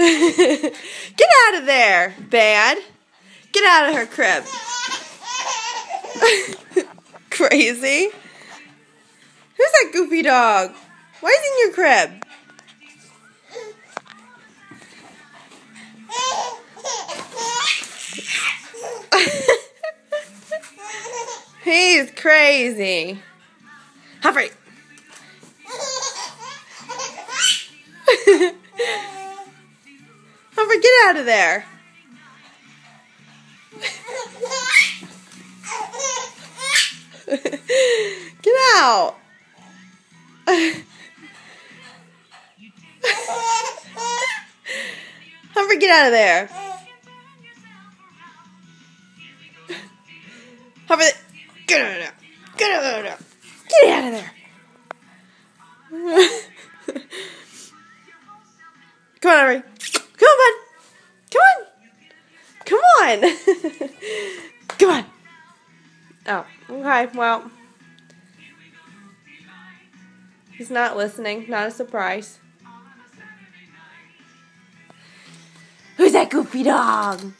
Get out of there, Bad. Get out of her crib. Crazy. Who's that goofy dog? Why is he in your crib? He's crazy. Humphrey. Out of there. get out. Humphrey, get out of there. Humphrey, get out of there. Get out of there. Get out of there. Come on, Humphrey. Come on, bud. Come on. Come on. Come on. Oh, okay. Well, he's not listening. Not a surprise. Who's that goofy dog?